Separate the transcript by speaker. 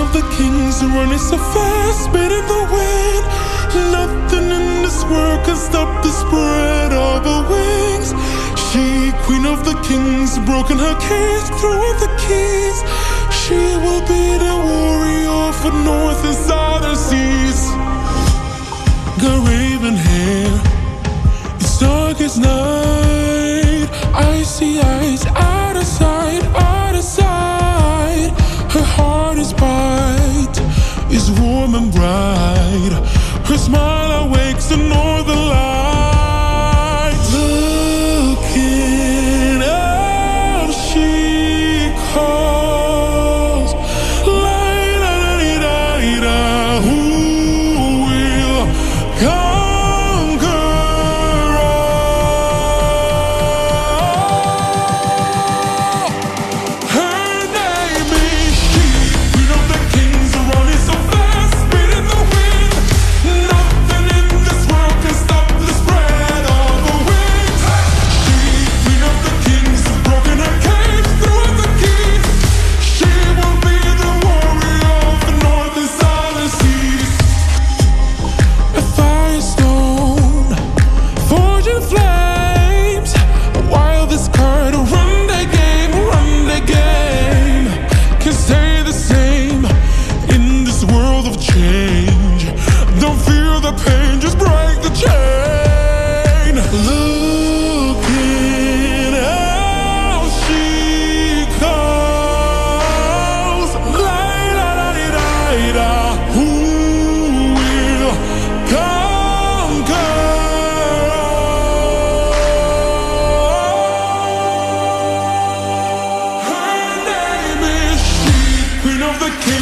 Speaker 1: of the kings running so fast, spin in the wind. Nothing in this world can stop the spread of her wings. She, queen of the kings, broken her cage, throwing the keys. She will be the one. warm and bright. Her smile awakes the northern light. could.